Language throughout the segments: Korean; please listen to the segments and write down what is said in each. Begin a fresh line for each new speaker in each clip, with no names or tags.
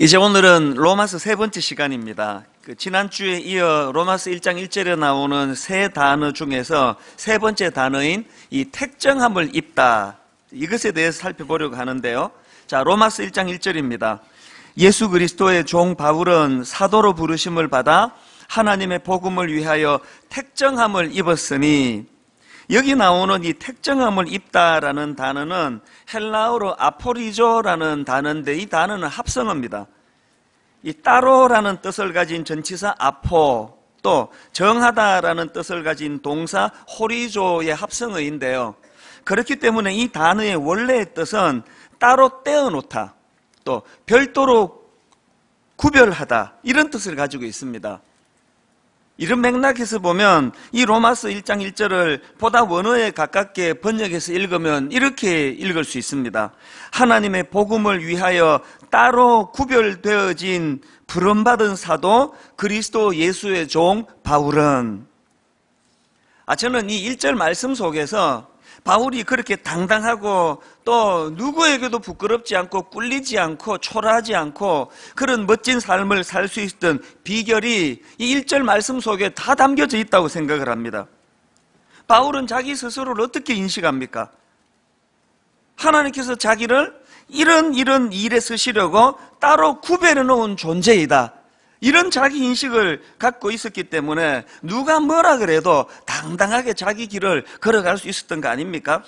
이제 오늘은 로마서 세 번째 시간입니다. 그 지난주에 이어 로마서 1장 1절에 나오는 세 단어 중에서 세 번째 단어인 이 택정함을 입다. 이것에 대해서 살펴보려고 하는데요. 자, 로마서 1장 1절입니다. 예수 그리스도의 종 바울은 사도로 부르심을 받아 하나님의 복음을 위하여 택정함을 입었으니 여기 나오는 이 택정함을 입다라는 단어는 헬라어로 아포리조라는 단어인데 이 단어는 합성어입니다. 이 따로라는 뜻을 가진 전치사 아포 또 정하다라는 뜻을 가진 동사 호리조의 합성어인데요. 그렇기 때문에 이 단어의 원래의 뜻은 따로 떼어놓다 또 별도로 구별하다 이런 뜻을 가지고 있습니다. 이런 맥락에서 보면 이 로마서 1장 1절을 보다 원어에 가깝게 번역해서 읽으면 이렇게 읽을 수 있습니다. 하나님의 복음을 위하여 따로 구별되어진 부름받은 사도 그리스도 예수의 종 바울은 아 저는 이 1절 말씀 속에서 바울이 그렇게 당당하고 또 누구에게도 부끄럽지 않고 꿀리지 않고 초라하지 않고 그런 멋진 삶을 살 수 있던 비결이 이 1절 말씀 속에 다 담겨져 있다고 생각을 합니다. 바울은 자기 스스로를 어떻게 인식합니까? 하나님께서 자기를 이런 이런 일에 쓰시려고 따로 구별해 놓은 존재이다. 이런 자기 인식을 갖고 있었기 때문에 누가 뭐라 그래도 당당하게 자기 길을 걸어갈 수 있었던 거 아닙니까?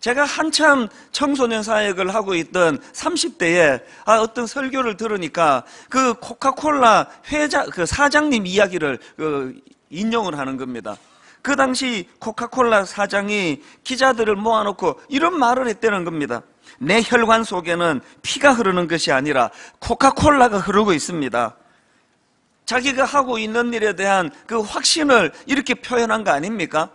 제가 한참 청소년 사역을 하고 있던 30대에 아, 어떤 설교를 들으니까 그 코카콜라 회장, 그 사장님 이야기를 그 인용을 하는 겁니다. 그 당시 코카콜라 사장이 기자들을 모아놓고 이런 말을 했다는 겁니다. 내 혈관 속에는 피가 흐르는 것이 아니라 코카콜라가 흐르고 있습니다. 자기가 하고 있는 일에 대한 그 확신을 이렇게 표현한 거 아닙니까?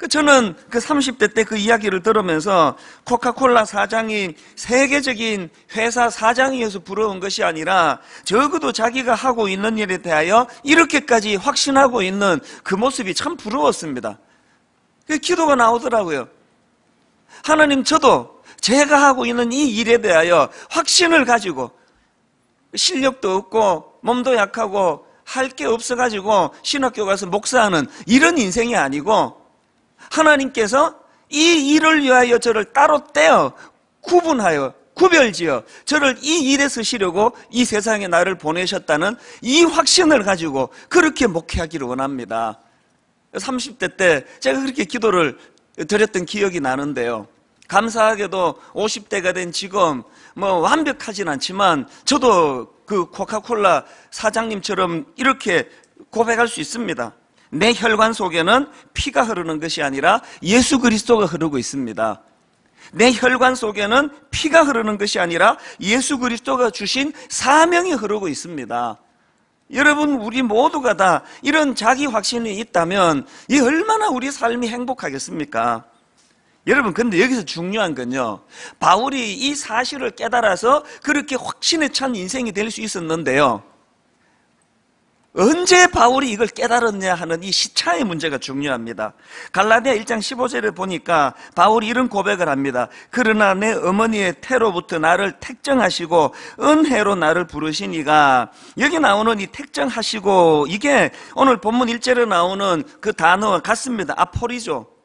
그 저는 그 30대 때 그 이야기를 들으면서 코카콜라 사장이 세계적인 회사 사장이어서 부러운 것이 아니라 적어도 자기가 하고 있는 일에 대하여 이렇게까지 확신하고 있는 그 모습이 참 부러웠습니다. 그 기도가 나오더라고요. 하나님 저도 제가 하고 있는 이 일에 대하여 확신을 가지고 실력도 없고 몸도 약하고 할 게 없어가지고 신학교 가서 목사하는 이런 인생이 아니고 하나님께서 이 일을 위하여 저를 따로 떼어 구분하여 구별지어 저를 이 일에 쓰시려고 이 세상에 나를 보내셨다는 이 확신을 가지고 그렇게 목회하기를 원합니다. 30대 때 제가 그렇게 기도를 드렸던 기억이 나는데요. 감사하게도 50대가 된 지금 뭐 완벽하진 않지만 저도 그 코카콜라 사장님처럼 이렇게 고백할 수 있습니다. 내 혈관 속에는 피가 흐르는 것이 아니라 예수 그리스도가 흐르고 있습니다. 내 혈관 속에는 피가 흐르는 것이 아니라 예수 그리스도가 주신 사명이 흐르고 있습니다. 여러분, 우리 모두가 다 이런 자기 확신이 있다면 이 얼마나 우리 삶이 행복하겠습니까? 여러분, 근데 여기서 중요한 건요. 바울이 이 사실을 깨달아서 그렇게 확신에 찬 인생이 될 수 있었는데요. 언제 바울이 이걸 깨달았냐 하는 이 시차의 문제가 중요합니다. 갈라디아 1장 15절을 보니까 바울이 이런 고백을 합니다. 그러나 내 어머니의 태로부터 나를 택정하시고 은혜로 나를 부르시니가 여기 나오는 이 택정하시고 이게 오늘 본문 1절에 나오는 그 단어와 같습니다. 아포리죠.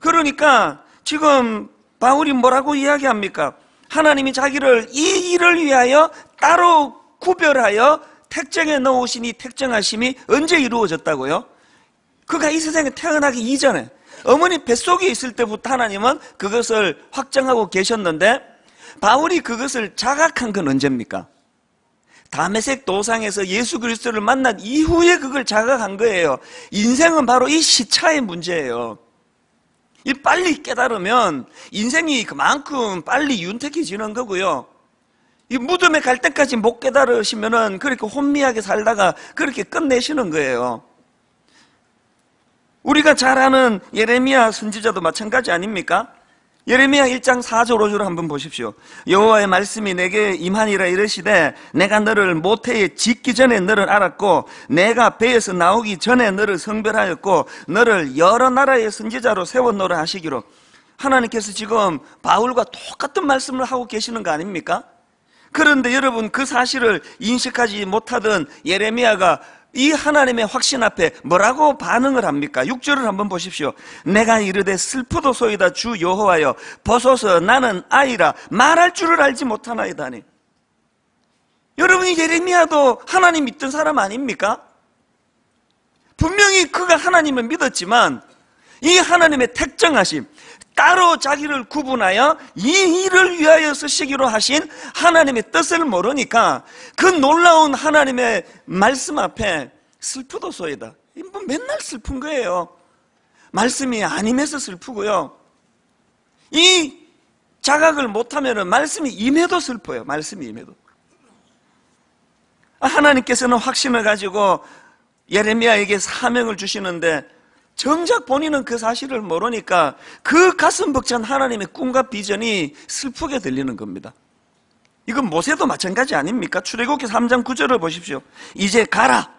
그러니까 지금 바울이 뭐라고 이야기합니까? 하나님이 자기를 이 일을 위하여 따로 구별하여 택정에 넣으시니 택정하심이 언제 이루어졌다고요? 그가 이 세상에 태어나기 이전에 어머니 뱃속에 있을 때부터 하나님은 그것을 확정하고 계셨는데 바울이 그것을 자각한 건 언제입니까? 다메섹 도상에서 예수 그리스도를 만난 이후에 그걸 자각한 거예요. 인생은 바로 이 시차의 문제예요. 이 빨리 깨달으면 인생이 그만큼 빨리 윤택해지는 거고요. 이 무덤에 갈 때까지 못 깨달으시면은 그렇게 혼미하게 살다가 그렇게 끝내시는 거예요. 우리가 잘 아는 예레미야 선지자도 마찬가지 아닙니까? 예레미야 1장 4절 5절 한번 보십시오. 여호와의 말씀이 내게 임하니라 이르시되 내가 너를 모태에 짓기 전에 너를 알았고 내가 배에서 나오기 전에 너를 성별하였고 너를 여러 나라의 선지자로 세웠노라 하시기로 하나님께서 지금 바울과 똑같은 말씀을 하고 계시는 거 아닙니까? 그런데 여러분 그 사실을 인식하지 못하던 예레미야가 이 하나님의 확신 앞에 뭐라고 반응을 합니까? 6절을 한번 보십시오. 내가 이르되 슬프도 소이다 주 여호와여 벗어서 나는 아이라 말할 줄을 알지 못하나이다니. 여러분이 예레미야도 하나님 믿던 사람 아닙니까? 분명히 그가 하나님을 믿었지만 이 하나님의 택정하심 따로 자기를 구분하여 이 일을 위하여 쓰시기로 하신 하나님의 뜻을 모르니까 그 놀라운 하나님의 말씀 앞에 슬프도소이다. 뭐 맨날 슬픈 거예요. 말씀이 아님해서 슬프고요. 이 자각을 못하면 말씀이 임해도 슬퍼요. 말씀이 임해도. 하나님께서는 확신을 가지고 예레미야에게 사명을 주시는데 정작 본인은 그 사실을 모르니까 그 가슴 벅찬 하나님의 꿈과 비전이 슬프게 들리는 겁니다. 이건 모세도 마찬가지 아닙니까? 출애굽기 3장 9절을 보십시오. 이제 가라.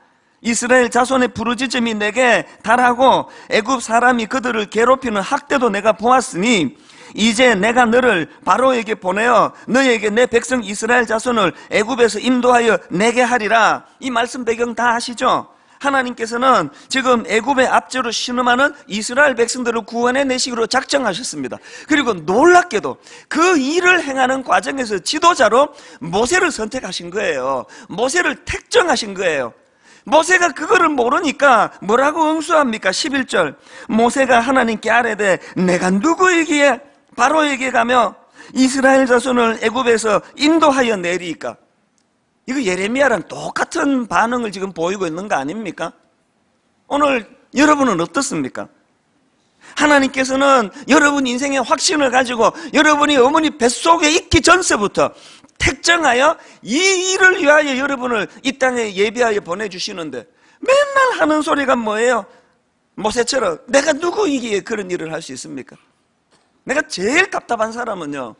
이스라엘 자손의 부르짖음이 내게 달하고 애굽 사람이 그들을 괴롭히는 학대도 내가 보았으니 이제 내가 너를 바로에게 보내어 너에게 내 백성 이스라엘 자손을 애굽에서 인도하여 내게 하리라. 이 말씀 배경 다 아시죠? 하나님께서는 지금 애굽의 앞제로 신음하는 이스라엘 백성들을 구원해 내시기로 작정하셨습니다. 그리고 놀랍게도 그 일을 행하는 과정에서 지도자로 모세를 선택하신 거예요. 모세를 택정하신 거예요. 모세가 그거를 모르니까 뭐라고 응수합니까? 11절. 모세가 하나님께 아뢰되 내가 누구에게 바로에게 가며 이스라엘 자손을 애굽에서 인도하여 내리까? 이거 예레미야랑 똑같은 반응을 지금 보이고 있는 거 아닙니까? 오늘 여러분은 어떻습니까? 하나님께서는 여러분 인생의 확신을 가지고 여러분이 어머니 뱃속에 있기 전서부터 택정하여 이 일을 위하여 여러분을 이 땅에 예비하여 보내주시는데 맨날 하는 소리가 뭐예요? 모세처럼 내가 누구이기에 그런 일을 할 수 있습니까? 내가 제일 답답한 사람은요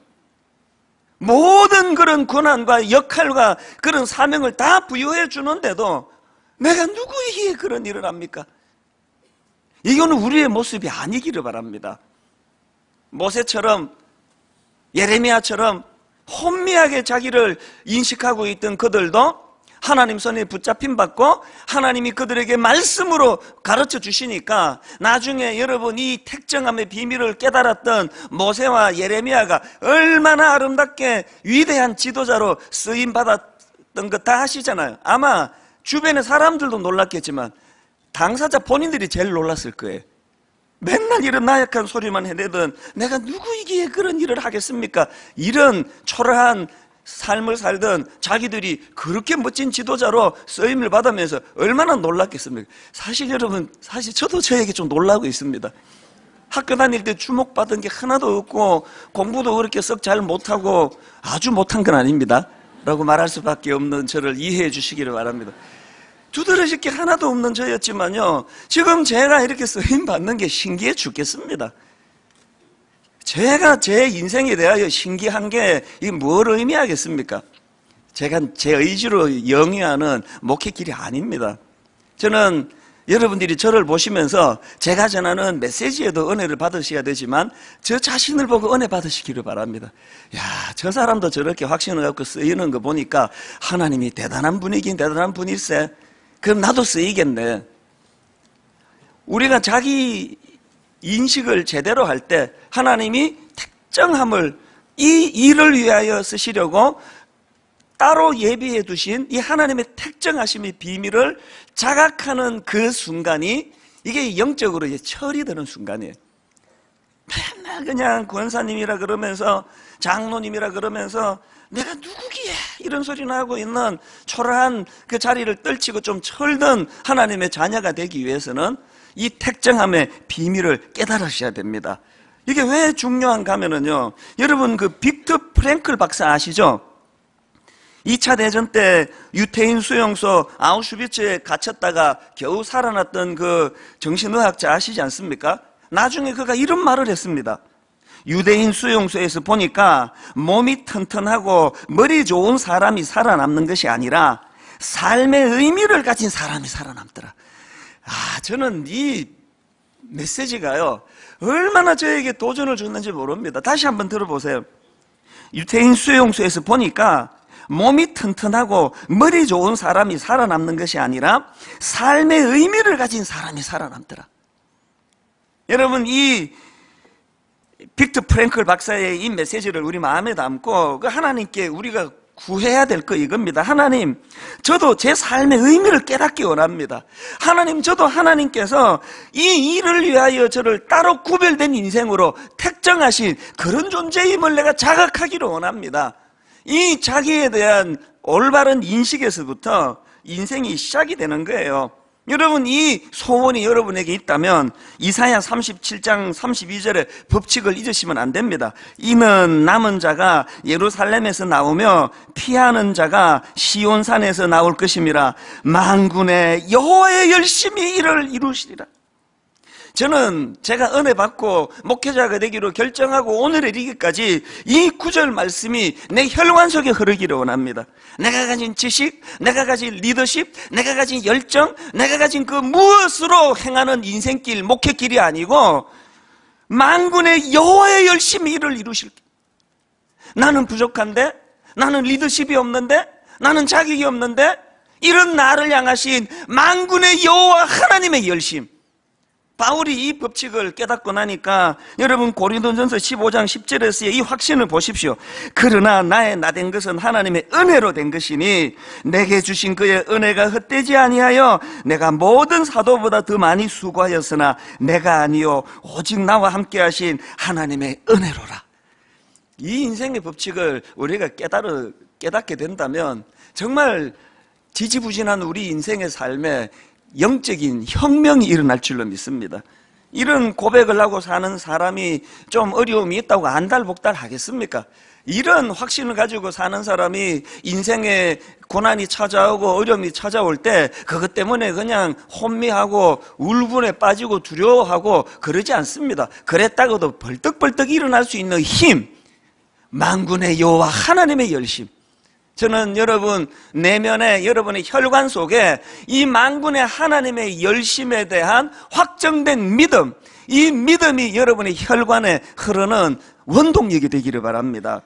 모든 그런 권한과 역할과 그런 사명을 다 부여해 주는데도 내가 누구에게 그런 일을 합니까? 이거는 우리의 모습이 아니기를 바랍니다. 모세처럼 예레미야처럼 혼미하게 자기를 인식하고 있던 그들도 하나님 손에 붙잡힌 받고 하나님이 그들에게 말씀으로 가르쳐 주시니까 나중에 여러분 이 택정함의 비밀을 깨달았던 모세와 예레미야가 얼마나 아름답게 위대한 지도자로 쓰임 받았던 것 다 아시잖아요. 아마 주변의 사람들도 놀랐겠지만 당사자 본인들이 제일 놀랐을 거예요. 맨날 이런 나약한 소리만 해내던 내가 누구이기에 그런 일을 하겠습니까? 이런 초라한 삶을 살던 자기들이 그렇게 멋진 지도자로 쓰임을 받으면서 얼마나 놀랐겠습니까? 사실 여러분, 사실 저도 저에게 좀 놀라고 있습니다. 학교 다닐 때 주목받은 게 하나도 없고 공부도 그렇게 썩 잘 못하고 아주 못한 건 아닙니다. 라고 말할 수밖에 없는 저를 이해해 주시기를 바랍니다. 두드러질 게 하나도 없는 저였지만요. 지금 제가 이렇게 쓰임 받는 게 신기해 죽겠습니다. 제가 제 인생에 대하여 신기한 게 이게 뭘 의미하겠습니까? 제가 제 의지로 영위하는 목회 길이 아닙니다. 저는 여러분들이 저를 보시면서 제가 전하는 메시지에도 은혜를 받으셔야 되지만 저 자신을 보고 은혜 받으시기를 바랍니다. 야, 저 사람도 저렇게 확신을 갖고 쓰이는 거 보니까 하나님이 대단한 분이긴 대단한 분일세. 그럼 나도 쓰이겠네. 우리가 자기 인식을 제대로 할 때 하나님이 특정함을 이 일을 위하여 쓰시려고 따로 예비해 두신 이 하나님의 특정하심의 비밀을 자각하는 그 순간이 이게 영적으로 이제 철이 드는 순간이에요. 맨날 그냥 권사님이라 그러면서 장로님이라 그러면서 내가 누구기에 이런 소리나 하고 있는 초라한 그 자리를 떨치고 좀 철든 하나님의 자녀가 되기 위해서는 이 택정함의 비밀을 깨달으셔야 됩니다. 이게 왜 중요한가 하면은요. 여러분 그 빅터 프랭클 박사 아시죠? 2차 대전 때 유태인 수용소 아우슈비츠에 갇혔다가 겨우 살아났던 그 정신의학자 아시지 않습니까? 나중에 그가 이런 말을 했습니다. 유대인 수용소에서 보니까 몸이 튼튼하고 머리 좋은 사람이 살아남는 것이 아니라 삶의 의미를 가진 사람이 살아남더라. 아, 저는 이 메시지가요, 얼마나 저에게 도전을 줬는지 모릅니다. 다시 한번 들어보세요. 유태인 수용소에서 보니까 몸이 튼튼하고 머리 좋은 사람이 살아남는 것이 아니라 삶의 의미를 가진 사람이 살아남더라. 여러분 이 빅트 프랭클 박사의 이 메시지를 우리 마음에 담고 그 하나님께 우리가 구해야 될 거 이겁니다. 하나님, 저도 제 삶의 의미를 깨닫기 원합니다. 하나님, 저도 하나님께서 이 일을 위하여 저를 따로 구별된 인생으로 택정하신 그런 존재임을 내가 자각하기를 원합니다. 이 자기에 대한 올바른 인식에서부터 인생이 시작이 되는 거예요. 여러분 이 소원이 여러분에게 있다면 이사야 37장 32절의 법칙을 잊으시면 안 됩니다. 이는 남은 자가 예루살렘에서 나오며 피하는 자가 시온산에서 나올 것임이라 만군의 여호와의 열심히 이를 이루시리라. 저는 제가 은혜 받고 목회자가 되기로 결정하고 오늘에 이르기까지 이 구절 말씀이 내 혈관 속에 흐르기를 원합니다. 내가 가진 지식, 내가 가진 리더십, 내가 가진 열정, 내가 가진 그 무엇으로 행하는 인생길, 목회길이 아니고 만군의 여호와의 열심히 일을 이루실 나는 부족한데? 나는 리더십이 없는데? 나는 자격이 없는데? 이런 나를 향하신 만군의 여호와 하나님의 열심 바울이 이 법칙을 깨닫고 나니까 여러분 고린도전서 15장 10절에서의 이 확신을 보십시오. 그러나 나의 나 된 것은 하나님의 은혜로 된 것이니 내게 주신 그의 은혜가 헛되지 아니하여 내가 모든 사도보다 더 많이 수고하였으나 내가 아니요 오직 나와 함께 하신 하나님의 은혜로라. 이 인생의 법칙을 우리가 깨달아 깨닫게 된다면 정말 지지부진한 우리 인생의 삶에 영적인 혁명이 일어날 줄로 믿습니다. 이런 고백을 하고 사는 사람이 좀 어려움이 있다고 안달복달 하겠습니까? 이런 확신을 가지고 사는 사람이 인생에 고난이 찾아오고 어려움이 찾아올 때 그것 때문에 그냥 혼미하고 울분에 빠지고 두려워하고 그러지 않습니다. 그랬다고도 벌떡벌떡 일어날 수 있는 힘, 만군의 여호와 하나님의 열심, 저는 여러분 내면에 여러분의 혈관 속에 이 만군의 하나님의 열심에 대한 확정된 믿음, 이 믿음이 여러분의 혈관에 흐르는 원동력이 되기를 바랍니다.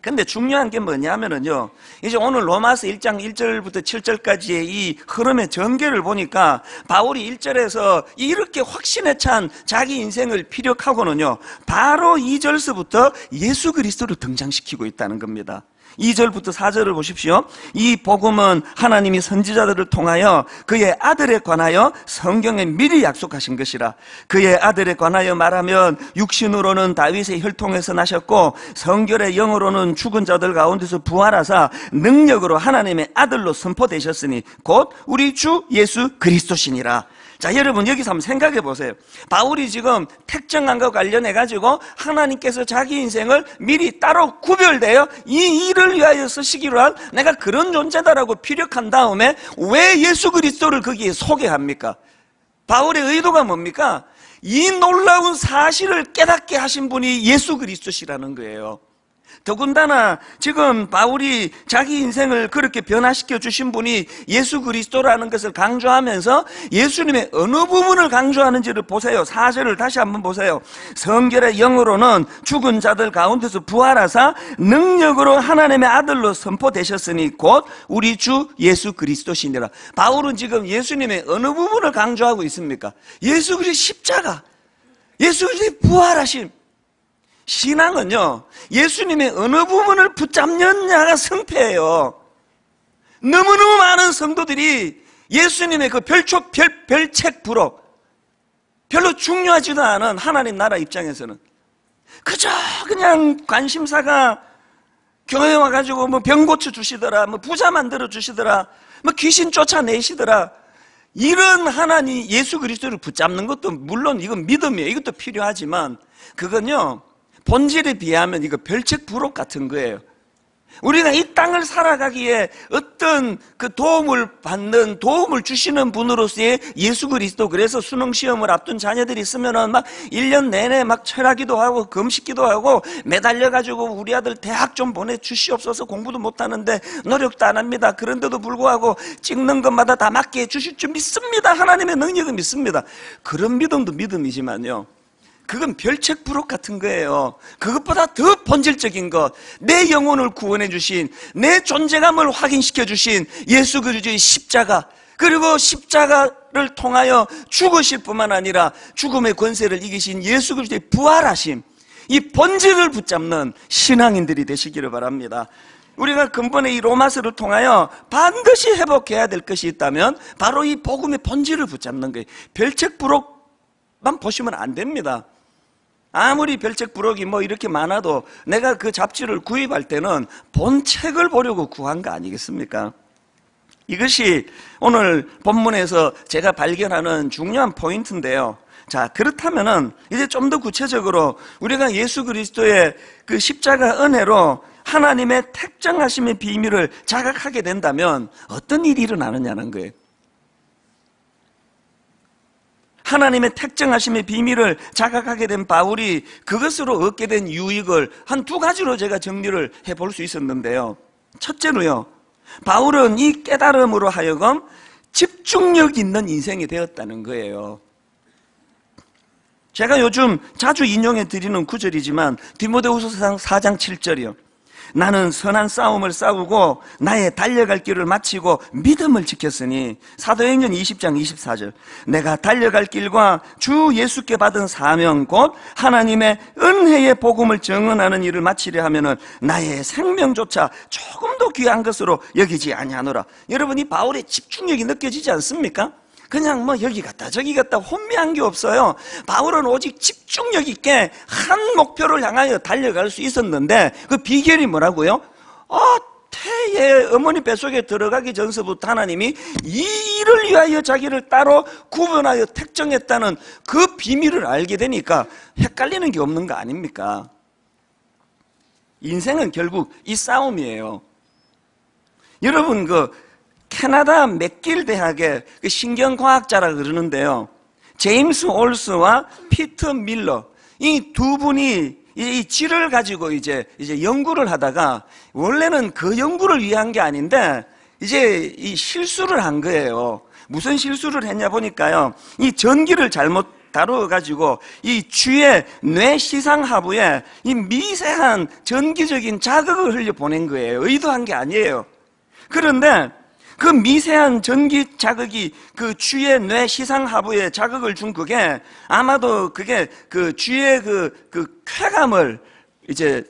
근데 중요한 게 뭐냐면은요. 이제 오늘 로마서 1장 1절부터 7절까지의 이 흐름의 전개를 보니까 바울이 1절에서 이렇게 확신에 찬 자기 인생을 피력하고는요. 바로 2절서부터 예수 그리스도를 등장시키고 있다는 겁니다. 2절부터 4절을 보십시오. 이 복음은 하나님이 선지자들을 통하여 그의 아들에 관하여 성경에 미리 약속하신 것이라. 그의 아들에 관하여 말하면 육신으로는 다윗의 혈통에서 나셨고 성결의 영으로는 죽은 자들 가운데서 부활하사 능력으로 하나님의 아들로 선포되셨으니 곧 우리 주 예수 그리스도시니라. 자, 여러분 여기서 한번 생각해 보세요. 바울이 지금 택정한과 관련해 가지고 하나님께서 자기 인생을 미리 따로 구별되어 이 일을 위하여 쓰시기로 한 내가 그런 존재다라고 피력한 다음에 왜 예수 그리스도를 거기에 소개합니까? 바울의 의도가 뭡니까? 이 놀라운 사실을 깨닫게 하신 분이 예수 그리스도시라는 거예요. 더군다나 지금 바울이 자기 인생을 그렇게 변화시켜 주신 분이 예수 그리스도라는 것을 강조하면서 예수님의 어느 부분을 강조하는지를 보세요. 사절을 다시 한번 보세요. 성결의 영으로는 죽은 자들 가운데서 부활하사 능력으로 하나님의 아들로 선포되셨으니 곧 우리 주 예수 그리스도시니라. 바울은 지금 예수님의 어느 부분을 강조하고 있습니까? 예수 그리스도 십자가. 예수 그리스도의 부활하심. 신앙은요, 예수님의 어느 부분을 붙잡느냐가 승패예요. 너무너무 많은 성도들이 예수님의 그 별촉, 별, 별책 부록, 별로 중요하지도 않은 하나님 나라 입장에서는 그저 그냥 관심사가 교회 와가지고 뭐 병 고쳐 주시더라, 뭐 부자 만들어 주시더라, 뭐 귀신 쫓아내시더라, 이런 하나님 예수 그리스도를 붙잡는 것도 물론 이건 믿음이에요. 이것도 필요하지만 그건요 본질에 비하면 이거 별책 부록 같은 거예요. 우리가 이 땅을 살아가기에 어떤 그 도움을 받는 도움을 주시는 분으로서의 예수 그리스도 그래서 수능 시험을 앞둔 자녀들이 있으면은 막 1년 내내 막 철하기도 하고 금식기도 하고 매달려 가지고 우리 아들 대학 좀 보내 주시옵소서 공부도 못 하는데 노력도 안 합니다. 그런데도 불구하고 찍는 것마다 다 맞게 해 주실 줄 믿습니다. 하나님의 능력을 믿습니다. 그런 믿음도 믿음이지만요. 그건 별책 부록 같은 거예요. 그것보다 더 본질적인 것, 내 영혼을 구원해 주신, 내 존재감을 확인시켜 주신 예수 그리스도의 십자가, 그리고 십자가를 통하여 죽으실 뿐만 아니라 죽음의 권세를 이기신 예수 그리스도의 부활하심, 이 본질을 붙잡는 신앙인들이 되시기를 바랍니다. 우리가 근본의 이 로마서를 통하여 반드시 회복해야 될 것이 있다면 바로 이 복음의 본질을 붙잡는 거예요. 별책부록만 보시면 안 됩니다. 아무리 별책 부록이 뭐 이렇게 많아도 내가 그 잡지를 구입할 때는 본 책을 보려고 구한 거 아니겠습니까? 이것이 오늘 본문에서 제가 발견하는 중요한 포인트인데요. 자, 그렇다면은 이제 좀 더 구체적으로 우리가 예수 그리스도의 그 십자가 은혜로 하나님의 택정하심의 비밀을 자각하게 된다면 어떤 일이 일어나느냐는 거예요. 하나님의 택정하심의 비밀을 자각하게 된 바울이 그것으로 얻게 된 유익을 한 두 가지로 제가 정리를 해볼 수 있었는데요. 첫째로요. 바울은 이 깨달음으로 하여금 집중력 있는 인생이 되었다는 거예요. 제가 요즘 자주 인용해 드리는 구절이지만 디모데후서 4장 7절이요. 나는 선한 싸움을 싸우고 나의 달려갈 길을 마치고 믿음을 지켰으니 사도행전 20장 24절 내가 달려갈 길과 주 예수께 받은 사명 곧 하나님의 은혜의 복음을 증언하는 일을 마치려 하면은 나의 생명조차 조금 더 귀한 것으로 여기지 아니하노라 여러분 이 바울의 집중력이 느껴지지 않습니까? 그냥 뭐 여기 갔다 저기 갔다 혼미한 게 없어요. 바울은 오직 집중력 있게 한 목표를 향하여 달려갈 수 있었는데 그 비결이 뭐라고요? 아, 태의 어머니 뱃속에 들어가기 전서부터 하나님이 이 일을 위하여 자기를 따로 구분하여 택정했다는 그 비밀을 알게 되니까 헷갈리는 게 없는 거 아닙니까? 인생은 결국 이 싸움이에요. 여러분 그 캐나다 맥길 대학의 그 신경과학자라 그러는데요. 제임스 올스와 피터 밀러 이 두 분이 이 질을 가지고 이제 이제 연구를 하다가 원래는 그 연구를 위한 게 아닌데 이제 이 실수를 한 거예요. 무슨 실수를 했냐 보니까요. 이 전기를 잘못 다루어 가지고 이 쥐의 뇌 시상 하부에 이 미세한 전기적인 자극을 흘려 보낸 거예요. 의도한 게 아니에요. 그런데 그 미세한 전기 자극이 그 쥐의 뇌 시상 하부에 자극을 준 그게 아마도 그게 그 쥐의 그, 그 쾌감을 이제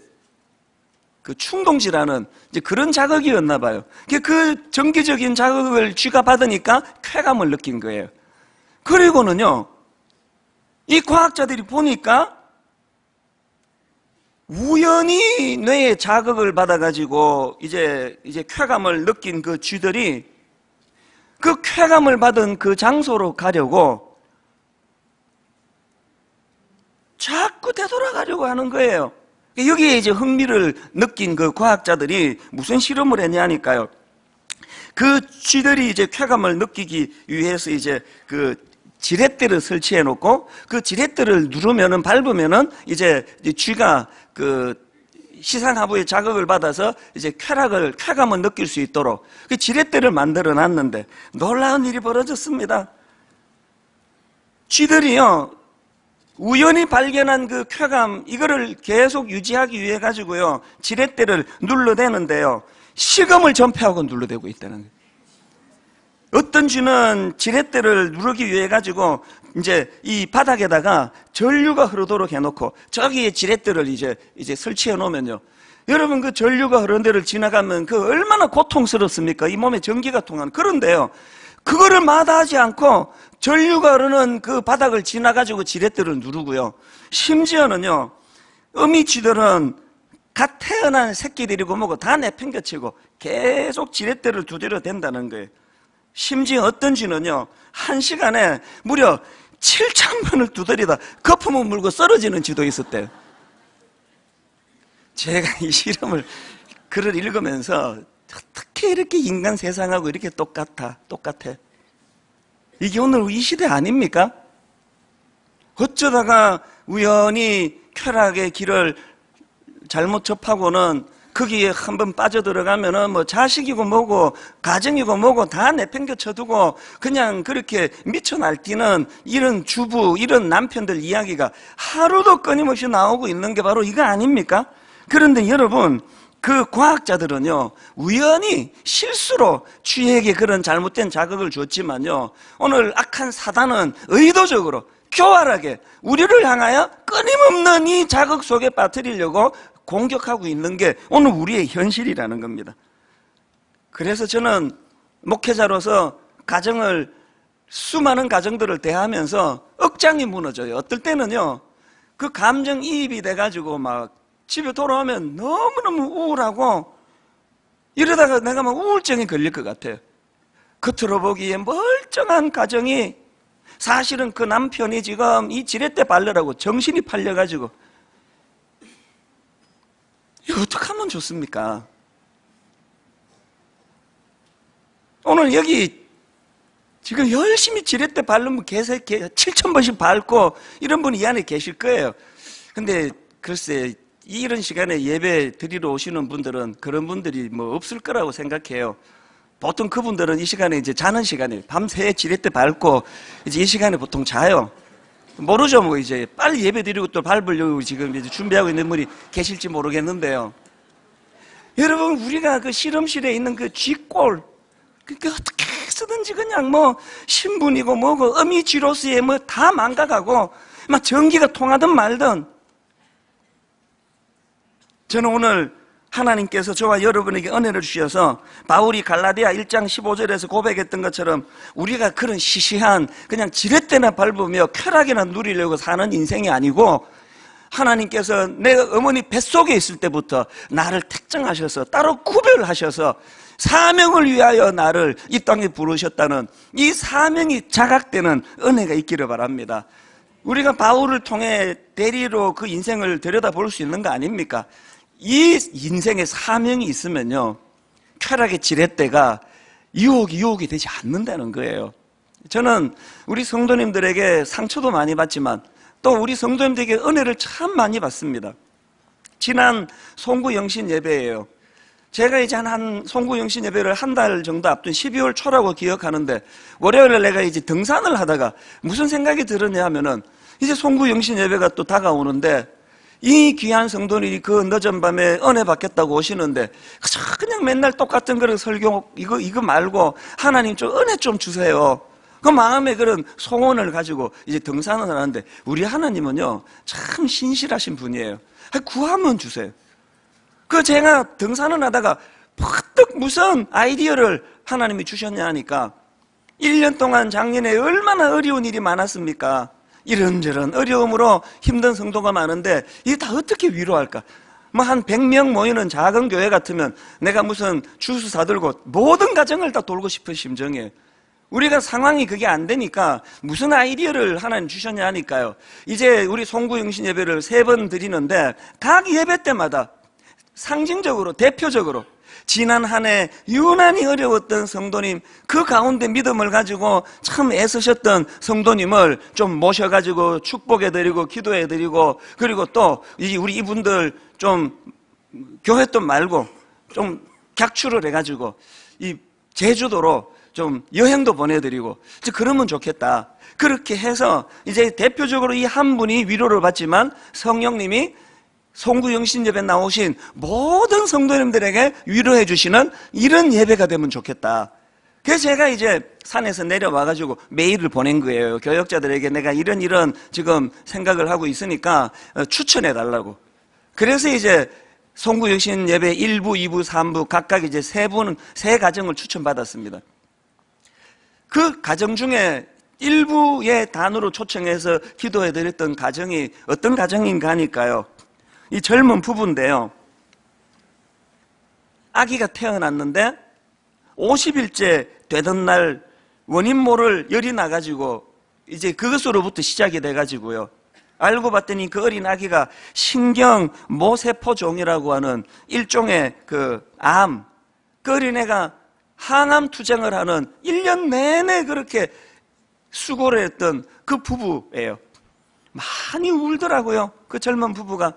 그 충동질하는 이제 그런 자극이었나 봐요. 그 전기적인 자극을 쥐가 받으니까 쾌감을 느낀 거예요. 그리고는요, 이 과학자들이 보니까 우연히 뇌에 자극을 받아가지고 이제 이제 쾌감을 느낀 그 쥐들이 그 쾌감을 받은 그 장소로 가려고 자꾸 되돌아가려고 하는 거예요. 여기에 이제 흥미를 느낀 그 과학자들이 무슨 실험을 했냐니까요. 그 쥐들이 이제 쾌감을 느끼기 위해서 이제 그 지렛대를 설치해 놓고 그 지렛대를 누르면은 밟으면은 이제 쥐가 그 시상하부의 자극을 받아서 이제 쾌락을 쾌감을 느낄 수 있도록 그 지렛대를 만들어 놨는데 놀라운 일이 벌어졌습니다. 쥐들이요 우연히 발견한 그 쾌감 이거를 계속 유지하기 위해 가지고요 지렛대를 눌러대는데요 시금을 전폐하고 눌러대고 있다는 거예요. 어떤 쥐는 지렛대를 누르기 위해 가지고 이제 이 바닥에다가 전류가 흐르도록 해놓고 저기에 지렛대를 이제 이제 설치해 놓으면요. 여러분 그 전류가 흐르는 데를 지나가면 그 얼마나 고통스럽습니까? 이 몸에 전기가 통하는 그런데요. 그거를 마다하지 않고 전류가 흐르는 그 바닥을 지나가지고 지렛대를 누르고요. 심지어는요. 어미쥐들은 갓 태어난 새끼들이고 뭐고 다 내팽겨치고 계속 지렛대를 두드려 댄다는 거예요. 심지어 어떤 쥐는요, 한 시간에 무려 7천 번을 두드리다 거품을 물고 쓰러지는 쥐도 있었대요. 제가 이 실험을 글을 읽으면서 어떻게 이렇게 인간 세상하고 이렇게 똑같아, 똑같아. 이게 오늘 이 시대 아닙니까? 어쩌다가 우연히 쾌락의 길을 잘못 접하고는 거기에 한번 빠져들어가면은 뭐 자식이고 뭐고 가정이고 뭐고 다 내팽겨 쳐두고 그냥 그렇게 미쳐 날뛰는 이런 주부, 이런 남편들 이야기가 하루도 끊임없이 나오고 있는 게 바로 이거 아닙니까? 그런데 여러분, 그 과학자들은요, 우연히 실수로 쥐에게 그런 잘못된 자극을 줬지만요, 오늘 악한 사단은 의도적으로 교활하게 우리를 향하여 끊임없는 이 자극 속에 빠뜨리려고 공격하고 있는 게 오늘 우리의 현실이라는 겁니다. 그래서 저는 목회자로서 가정을 수많은 가정들을 대하면서 억장이 무너져요. 어떨 때는요, 그 감정 이입이 돼 가지고 막 집에 돌아오면 너무너무 우울하고 이러다가 내가 막 우울증이 걸릴 것 같아요. 겉으로 보기에 멀쩡한 가정이 사실은 그 남편이 지금 이 지렛대 발려라고 정신이 팔려가지고 이거 어떻게 하면 좋습니까? 오늘 여기 지금 열심히 지렛대 바르면 개새 개 7천 번씩 밟고 이런 분이 이 안에 계실 거예요. 근데 글쎄 이런 시간에 예배 드리러 오시는 분들은 그런 분들이 뭐 없을 거라고 생각해요. 보통 그분들은 이 시간에 이제 자는 시간에 밤새 지렛대 밟고 이제 이 시간에 보통 자요. 모르죠, 뭐 이제 빨리 예배 드리고 또 밟으려고 지금 이제 준비하고 있는 분이 계실지 모르겠는데요. 여러분, 우리가 그 실험실에 있는 그 쥐꼴, 그게 어떻게 쓰든지 그냥 뭐 신분이고 뭐고 어미 쥐로스에 뭐 다 망가가고 막 전기가 통하든 말든 저는 오늘 하나님께서 저와 여러분에게 은혜를 주셔서 바울이 갈라디아 1장 15절에서 고백했던 것처럼 우리가 그런 시시한 그냥 지렛대나 밟으며 쾌락이나 누리려고 사는 인생이 아니고 하나님께서 내 어머니 뱃속에 있을 때부터 나를 택정하셔서 따로 구별하셔서 사명을 위하여 나를 이 땅에 부르셨다는 이 사명이 자각되는 은혜가 있기를 바랍니다. 우리가 바울을 통해 대리로 그 인생을 들여다볼 수 있는 거 아닙니까? 이 인생의 사명이 있으면요, 쾌락의 지렛대가 유혹이 유혹이 되지 않는다는 거예요. 저는 우리 성도님들에게 상처도 많이 받지만 또 우리 성도님들에게 은혜를 참 많이 받습니다. 지난 송구 영신 예배예요. 제가 이제 한, 송구 영신 예배를 한 달 정도 앞둔 12월 초라고 기억하는데 월요일에 내가 이제 등산을 하다가 무슨 생각이 들었냐 하면은 이제 송구 영신 예배가 또 다가오는데 이 귀한 성도들이 그 늦은 밤에 은혜 받겠다고 오시는데 그냥 맨날 똑같은 그런 설교 이거 이거 말고 하나님 좀 은혜 좀 주세요. 그 마음에 그런 소원을 가지고 이제 등산을 하는데 우리 하나님은요 참 신실하신 분이에요. 구하면 주세요. 그 제가 등산을 하다가 퍼뜩 무슨 아이디어를 하나님이 주셨냐 하니까 1년 동안 작년에 얼마나 어려운 일이 많았습니까? 이런저런 어려움으로 힘든 성도가 많은데 이게 다 어떻게 위로할까? 뭐한 100명 모이는 작은 교회 같으면 내가 무슨 주스 사들고 모든 가정을 다 돌고 싶은 심정이에요. 우리가 상황이 그게 안 되니까 무슨 아이디어를 하나님 주셨냐 하니까요. 이제 우리 송구영신 예배를 세 번 드리는데 각 예배 때마다 상징적으로 대표적으로 지난 한 해 유난히 어려웠던 성도님 그 가운데 믿음을 가지고 참 애쓰셨던 성도님을 좀 모셔가지고 축복해드리고 기도해드리고 그리고 또 우리 이분들 좀 교회 또 말고 좀 객출을 해가지고 이 제주도로 좀 여행도 보내드리고 그러면 좋겠다. 그렇게 해서 이제 대표적으로 이 한 분이 위로를 받지만 성령님이 송구영신 예배 나오신 모든 성도님들에게 위로해 주시는 이런 예배가 되면 좋겠다. 그래서 제가 이제 산에서 내려와가지고 메일을 보낸 거예요. 교역자들에게 내가 이런 이런 지금 생각을 하고 있으니까 어, 추천해 달라고. 그래서 이제 송구영신 예배 1부, 2부, 3부 각각 이제 세 분, 세 가정을 추천받았습니다. 그 가정 중에 일부의 단으로 초청해서 기도해 드렸던 가정이 어떤 가정인가 하니까요. 이 젊은 부부인데요. 아기가 태어났는데 50일째 되던 날 원인 모를 열이 나가지고 이제 그것으로부터 시작이 돼가지고요. 알고 봤더니 그 어린 아기가 신경 모세포종이라고 하는 일종의 그 암, 그 어린애가 항암 투쟁을 하는 1년 내내 그렇게 수고를 했던 그 부부예요. 많이 울더라고요. 그 젊은 부부가.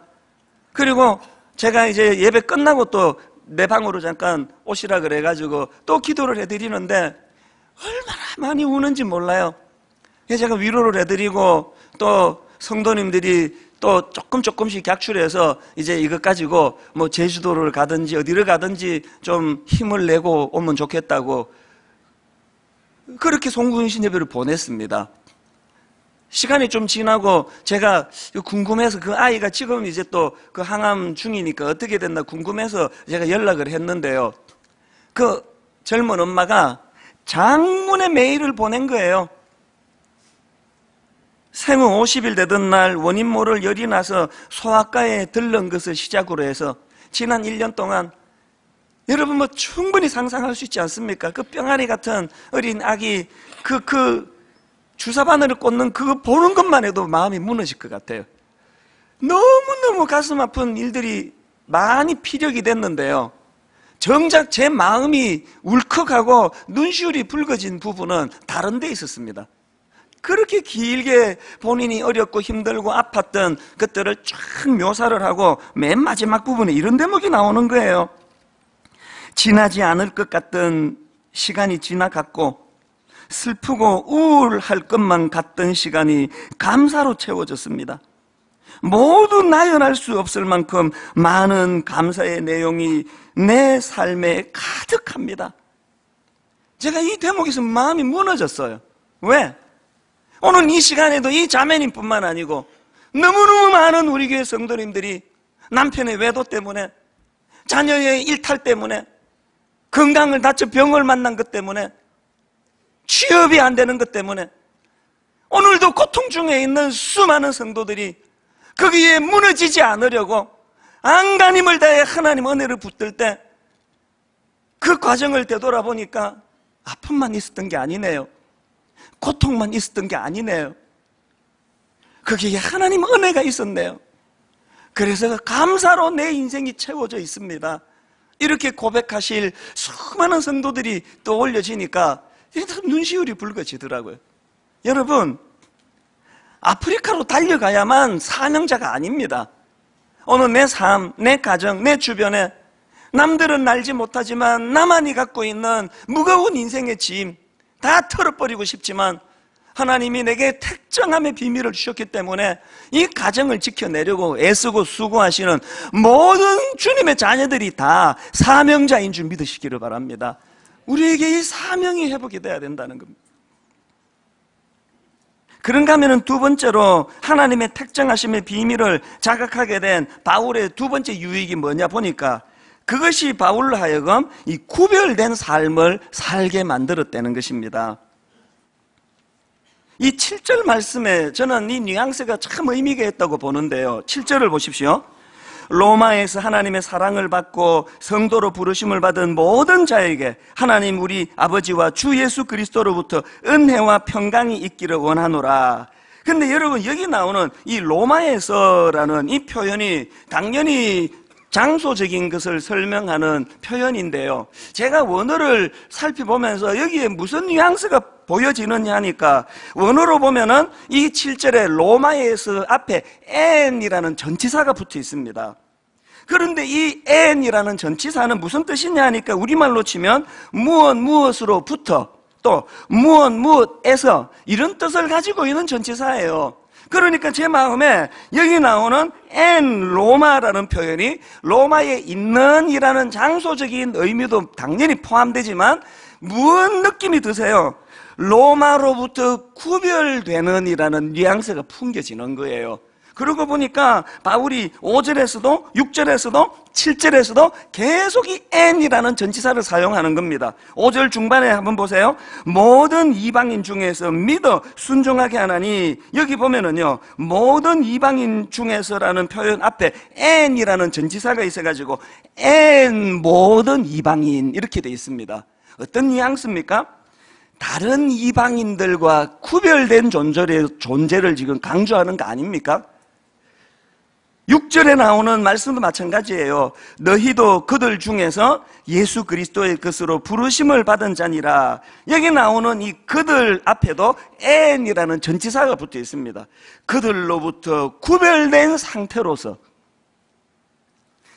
그리고 제가 이제 예배 끝나고 또 내 방으로 잠깐 오시라 그래가지고 또 기도를 해드리는데 얼마나 많이 우는지 몰라요. 제가 위로를 해드리고 또 성도님들이 또 조금 조금씩 객출해서 이제 이것 가지고 뭐 제주도를 가든지 어디를 가든지 좀 힘을 내고 오면 좋겠다고 그렇게 송구신 예배를 보냈습니다. 시간이 좀 지나고 제가 궁금해서 그 아이가 지금 이제 또 그 항암 중이니까 어떻게 됐나 궁금해서 제가 연락을 했는데요. 그 젊은 엄마가 장문의 메일을 보낸 거예요. 생후 50일 되던 날 원인 모를 열이 나서 소아과에 들른 것을 시작으로 해서 지난 1년 동안 여러분 뭐 충분히 상상할 수 있지 않습니까? 그 뿅아리 같은 어린 아기 그, 그 주사 바늘을 꽂는 그거 보는 것만 해도 마음이 무너질 것 같아요. 너무너무 가슴 아픈 일들이 많이 피력이 됐는데요. 정작 제 마음이 울컥하고 눈시울이 붉어진 부분은 다른 데 있었습니다. 그렇게 길게 본인이 어렵고 힘들고 아팠던 것들을 쫙 묘사를 하고 맨 마지막 부분에 이런 대목이 나오는 거예요. 지나지 않을 것 같던 시간이 지나갔고 슬프고 우울할 것만 같던 시간이 감사로 채워졌습니다. 모두 나열할 수 없을 만큼 많은 감사의 내용이 내 삶에 가득합니다. 제가 이 대목에서 마음이 무너졌어요. 왜? 오늘 이 시간에도 이 자매님 뿐만 아니고 너무너무 많은 우리 교회 성도님들이 남편의 외도 때문에 자녀의 일탈 때문에 건강을 다쳐 병을 만난 것 때문에 취업이 안 되는 것 때문에 오늘도 고통 중에 있는 수많은 성도들이 거기에 무너지지 않으려고 안간힘을 다해 하나님 은혜를 붙들 때 그 과정을 되돌아보니까 아픔만 있었던 게 아니네요. 고통만 있었던 게 아니네요. 거기에 하나님 은혜가 있었네요. 그래서 감사로 내 인생이 채워져 있습니다. 이렇게 고백하실 수많은 성도들이 또 올려지니까 눈시울이 붉어지더라고요. 여러분, 아프리카로 달려가야만 사명자가 아닙니다. 오늘 내 삶, 내 가정, 내 주변에 남들은 알지 못하지만 나만이 갖고 있는 무거운 인생의 짐 다 털어버리고 싶지만 하나님이 내게 택정함의 비밀을 주셨기 때문에 이 가정을 지켜내려고 애쓰고 수고하시는 모든 주님의 자녀들이 다 사명자인 줄 믿으시기를 바랍니다. 우리에게 이 사명이 회복이 돼야 된다는 겁니다. 그런가 하면 두 번째로 하나님의 택정하심의 비밀을 자각하게 된 바울의 두 번째 유익이 뭐냐 보니까 그것이 바울로 하여금 이 구별된 삶을 살게 만들었다는 것입니다. 이 7절 말씀에 저는 이 뉘앙스가 참 의미가 있다고 보는데요. 7절을 보십시오. 로마에서 하나님의 사랑을 받고 성도로 부르심을 받은 모든 자에게 하나님 우리 아버지와 주 예수 그리스도로부터 은혜와 평강이 있기를 원하노라. 근데 여러분 여기 나오는 이 로마에서라는 이 표현이 당연히 장소적인 것을 설명하는 표현인데요. 제가 원어를 살펴보면서 여기에 무슨 뉘앙스가 보여지느냐 하니까 원어로 보면은 이 7절에 로마에서 앞에 n이라는 전치사가 붙어 있습니다. 그런데 이 n이라는 전치사는 무슨 뜻이냐 하니까 우리말로 치면 무엇 무엇으로부터 또 무엇 무엇에서 이런 뜻을 가지고 있는 전치사예요. 그러니까 제 마음에 여기 나오는 엔 로마라는 표현이 로마에 있는이라는 장소적인 의미도 당연히 포함되지만 무엇 느낌이 드세요? 로마로부터 구별되는이라는 뉘앙스가 풍겨지는 거예요. 그러고 보니까 바울이 5절에서도 6절에서도 7절에서도 계속 이 n이라는 전치사를 사용하는 겁니다. 5절 중반에 한번 보세요. 모든 이방인 중에서 믿어 순종하게 하나니 여기 보면은요. 모든 이방인 중에서라는 표현 앞에 n이라는 전치사가 있어 가지고 n 모든 이방인 이렇게 돼 있습니다. 어떤 뉘앙스입니까? 다른 이방인들과 구별된 존재를, 지금 강조하는 거 아닙니까? 6절에 나오는 말씀도 마찬가지예요. 너희도 그들 중에서 예수 그리스도의 것으로 부르심을 받은 자니라. 여기 나오는 이 그들 앞에도 n이라는 전치사가 붙어 있습니다. 그들로부터 구별된 상태로서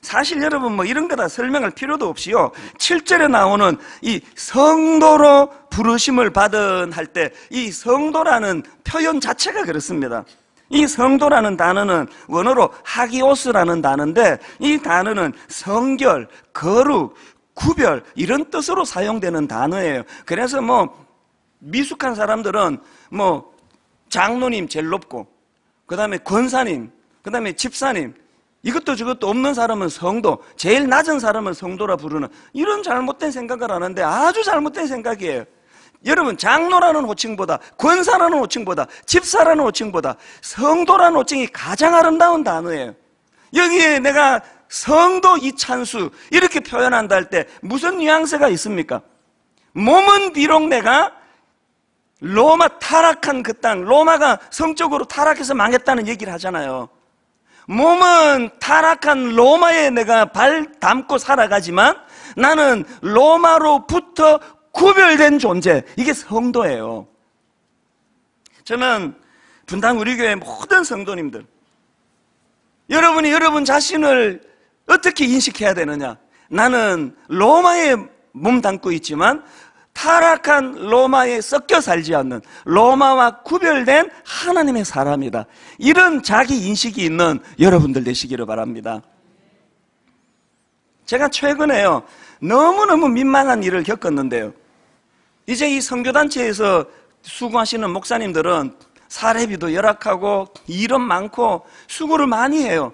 사실 여러분 뭐 이런 거다 설명할 필요도 없이요. 7절에 나오는 이 성도로 부르심을 받은 할 때 이 성도라는 표현 자체가 그렇습니다. 이 성도라는 단어는 원어로 하기오스라는 단어인데 이 단어는 성결, 거룩, 구별 이런 뜻으로 사용되는 단어예요. 그래서 뭐 미숙한 사람들은 뭐 장로님 제일 높고 그다음에 권사님, 그다음에 집사님 이것도 저것도 없는 사람은 성도, 제일 낮은 사람은 성도라 부르는 이런 잘못된 생각을 하는데 아주 잘못된 생각이에요. 여러분 장로라는 호칭보다 권사라는 호칭보다 집사라는 호칭보다 성도라는 호칭이 가장 아름다운 단어예요. 여기에 내가 성도 이찬수 이렇게 표현한다 할 때 무슨 뉘앙스가 있습니까? 몸은 비록 내가 로마 타락한 그 땅, 로마가 성적으로 타락해서 망했다는 얘기를 하잖아요. 몸은 타락한 로마에 내가 발 담고 살아가지만 나는 로마로부터 구별된 존재. 이게 성도예요. 저는 분당 우리 교회 모든 성도님들, 여러분이 여러분 자신을 어떻게 인식해야 되느냐? 나는 로마에 몸 담고 있지만 타락한 로마에 섞여 살지 않는 로마와 구별된 하나님의 사람이다. 이런 자기 인식이 있는 여러분들 되시기를 바랍니다. 제가 최근에요. 너무너무 민망한 일을 겪었는데요. 이제 이 선교단체에서 수고하시는 목사님들은 사례비도 열악하고 일은 많고 수고를 많이 해요.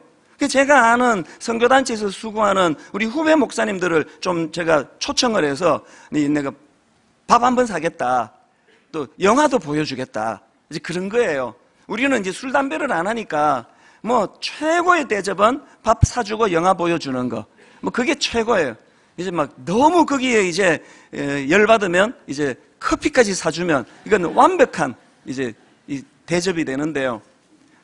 제가 아는 선교단체에서 수고하는 우리 후배 목사님들을 좀 제가 초청을 해서 내가 밥 한 번 사겠다. 또 영화도 보여주겠다. 이제 그런 거예요. 우리는 이제 술, 담배를 안 하니까 뭐 최고의 대접은 밥 사주고 영화 보여주는 거. 뭐 그게 최고예요. 이제 막 너무 거기에 이제 열받으면 이제 커피까지 사주면 이건 완벽한 이제 대접이 되는데요.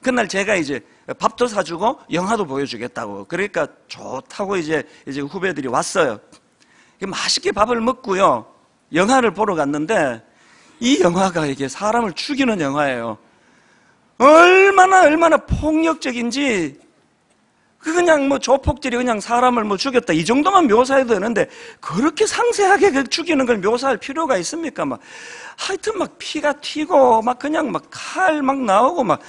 그날 제가 이제 밥도 사주고 영화도 보여주겠다고. 그러니까 좋다고 이제 이제 후배들이 왔어요. 맛있게 밥을 먹고요. 영화를 보러 갔는데 이 영화가 이게 사람을 죽이는 영화예요. 얼마나 얼마나 폭력적인지 그 그냥 뭐 조폭들이 그냥 사람을 뭐 죽였다 이 정도만 묘사해도 되는데 그렇게 상세하게 그 죽이는 걸 묘사할 필요가 있습니까? 막 하여튼 막 피가 튀고 막 그냥 막 칼 막 나오고 막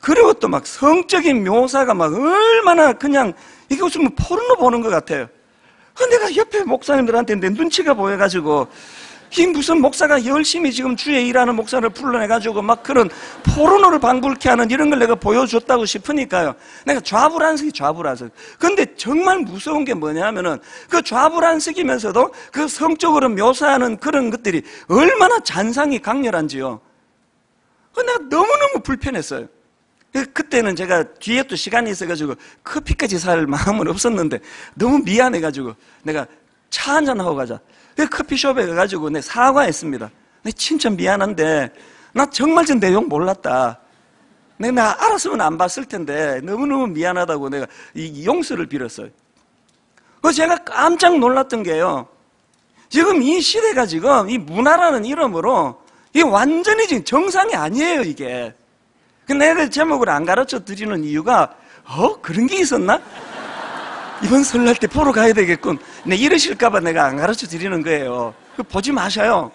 그리고 또 막 성적인 묘사가 막 얼마나 그냥 이게 무슨 뭐 포르노 보는 것 같아요. 그 내가 옆에 목사님들한테 내 눈치가 보여가지고 이 무슨 목사가 열심히 지금 주에 일하는 목사를 불러내가지고 막 그런 포르노를 방불케 하는 이런 걸 내가 보여줬다고 싶으니까요. 내가 좌불안석이 좌불안석. 근데 정말 무서운 게 뭐냐면은 그 좌불안석이면서도 그 성적으로 묘사하는 그런 것들이 얼마나 잔상이 강렬한지요. 내가 너무너무 불편했어요. 그때는 제가 뒤에 또 시간이 있어가지고 커피까지 살 마음은 없었는데 너무 미안해가지고 내가 차 한잔하고 가자. 그 커피숍에 가가지고 내 사과했습니다. 내 진짜 미안한데 나 정말 전 내용 몰랐다. 내가 알았으면 안 봤을 텐데 너무너무 미안하다고 내가 이 용서를 빌었어요. 그 제가 깜짝 놀랐던 게요. 지금 이 시대가 지금 이 문화라는 이름으로 이게 완전히 지금 정상이 아니에요, 이게. 근데 내가 제목을 안 가르쳐 드리는 이유가 어? 그런 게 있었나? 이번 설날 때 보러 가야 되겠군. 네, 이러실까봐 내가 안 가르쳐 드리는 거예요. 그 보지 마셔요.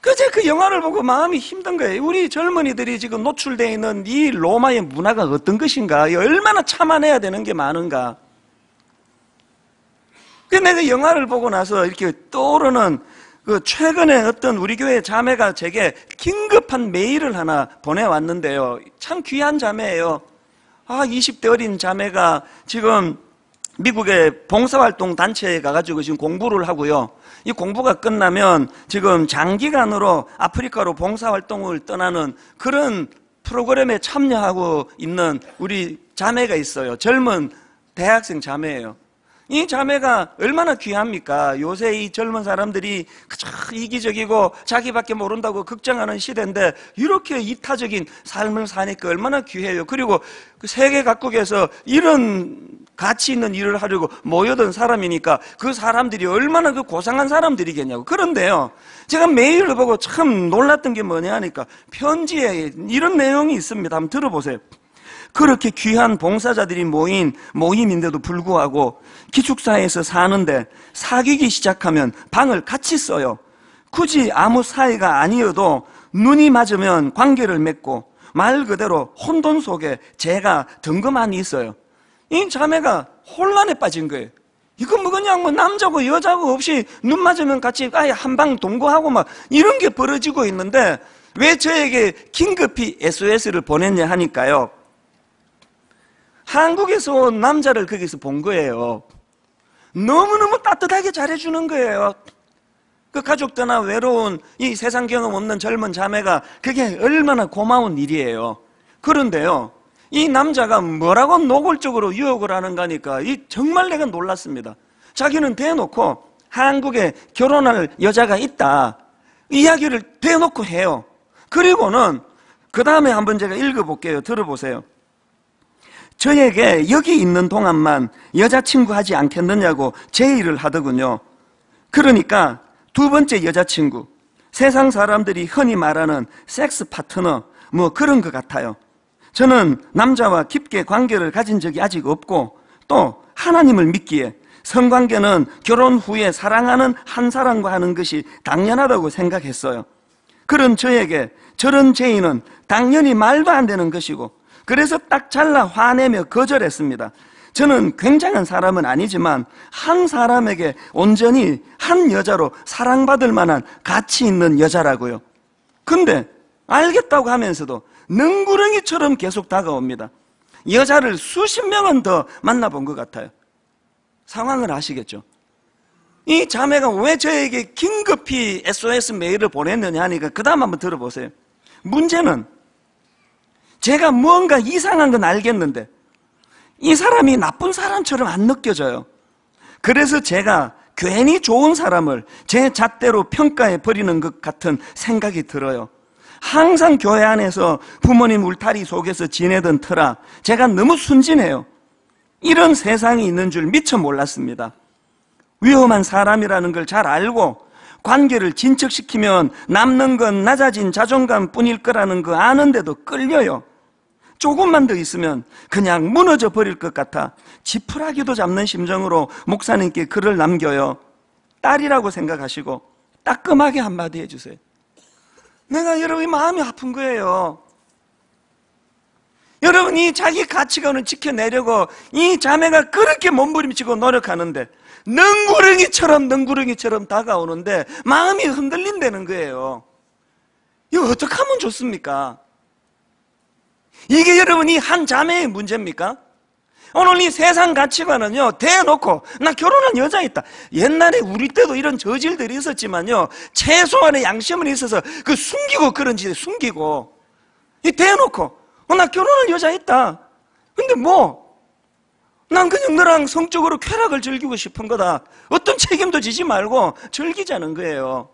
그제 그 영화를 보고 마음이 힘든 거예요. 우리 젊은이들이 지금 노출되어 있는 이 로마의 문화가 어떤 것인가? 얼마나 참아내야 되는 게 많은가? 그 내가 영화를 보고 나서 이렇게 떠오르는 그 최근에 어떤 우리 교회 자매가 제게 긴급한 메일을 하나 보내왔는데요. 참 귀한 자매예요. 아, 20대 어린 자매가 지금 미국의 봉사활동 단체에 가가지고 지금 공부를 하고요. 이 공부가 끝나면 지금 장기간으로 아프리카로 봉사활동을 떠나는 그런 프로그램에 참여하고 있는 우리 자매가 있어요. 젊은 대학생 자매예요. 이 자매가 얼마나 귀합니까? 요새 이 젊은 사람들이 그저 이기적이고 자기밖에 모른다고 걱정하는 시대인데 이렇게 이타적인 삶을 사니까 얼마나 귀해요. 그리고 그 세계 각국에서 이런 가치 있는 일을 하려고 모여든 사람이니까 그 사람들이 얼마나 그 고상한 사람들이겠냐고. 그런데요. 제가 메일을 보고 참 놀랐던 게 뭐냐 하니까 편지에 이런 내용이 있습니다. 한번 들어보세요. 그렇게 귀한 봉사자들이 모인 모임인데도 불구하고 기숙사에서 사는데 사귀기 시작하면 방을 같이 써요. 굳이 아무 사이가 아니어도 눈이 맞으면 관계를 맺고 말 그대로 혼돈 속에 제가 덩그만히 있어요. 이 자매가 혼란에 빠진 거예요. 이거 뭐 그냥 뭐 남자고 여자고 없이 눈 맞으면 같이 아예 한방 동거하고 막 이런 게 벌어지고 있는데 왜 저에게 긴급히 SOS를 보냈냐 하니까요. 한국에서 온 남자를 거기서 본 거예요. 너무너무 따뜻하게 잘해주는 거예요. 그 가족 떠나 외로운 이 세상 경험 없는 젊은 자매가 그게 얼마나 고마운 일이에요. 그런데요, 이 남자가 뭐라고 노골적으로 유혹을 하는가니까 이 정말 내가 놀랐습니다. 자기는 대놓고 한국에 결혼할 여자가 있다. 이야기를 대놓고 해요. 그리고는 그 다음에 한번 제가 읽어볼게요. 들어보세요. 저에게 여기 있는 동안만 여자친구 하지 않겠느냐고 제의를 하더군요. 그러니까 두 번째 여자친구, 세상 사람들이 흔히 말하는 섹스 파트너, 뭐 그런 것 같아요. 저는 남자와 깊게 관계를 가진 적이 아직 없고 또 하나님을 믿기에 성관계는 결혼 후에 사랑하는 한 사람과 하는 것이 당연하다고 생각했어요. 그런 저에게 저런 제의는 당연히 말도 안 되는 것이고 그래서 딱 잘라 화내며 거절했습니다. 저는 굉장한 사람은 아니지만 한 사람에게 온전히 한 여자로 사랑받을 만한 가치 있는 여자라고요. 근데 알겠다고 하면서도 능구렁이처럼 계속 다가옵니다. 여자를 수십 명은 더 만나본 것 같아요. 상황을 아시겠죠? 이 자매가 왜 저에게 긴급히 SOS 메일을 보냈느냐 하니까 그 다음 한번 들어보세요. 문제는 제가 무언가 이상한 건 알겠는데 이 사람이 나쁜 사람처럼 안 느껴져요. 그래서 제가 괜히 좋은 사람을 제 잣대로 평가해 버리는 것 같은 생각이 들어요. 항상 교회 안에서 부모님 울타리 속에서 지내던 터라 제가 너무 순진해요. 이런 세상이 있는 줄 미처 몰랐습니다. 위험한 사람이라는 걸 잘 알고 관계를 진척시키면 남는 건 낮아진 자존감 뿐일 거라는 거 아는데도 끌려요. 조금만 더 있으면 그냥 무너져 버릴 것 같아 지푸라기도 잡는 심정으로 목사님께 글을 남겨요. 딸이라고 생각하시고 따끔하게 한마디 해주세요. 내가 여러분이 마음이 아픈 거예요. 여러분이 자기 가치관을 지켜내려고 이 자매가 그렇게 몸부림치고 노력하는데 능구렁이처럼 능구렁이처럼 다가오는데 마음이 흔들린다는 거예요. 이거 어떻게 하면 좋습니까? 이게 여러분이 한 자매의 문제입니까? 오늘 이 세상 가치관은요, 대놓고, 나 결혼한 여자 있다. 옛날에 우리 때도 이런 저질들이 있었지만요, 최소한의 양심은 있어서 그 숨기고 그런 짓에 숨기고, 이 대놓고, 어, 나 결혼할 여자 있다. 근데 뭐, 난 그냥 너랑 성적으로 쾌락을 즐기고 싶은 거다. 어떤 책임도 지지 말고 즐기자는 거예요.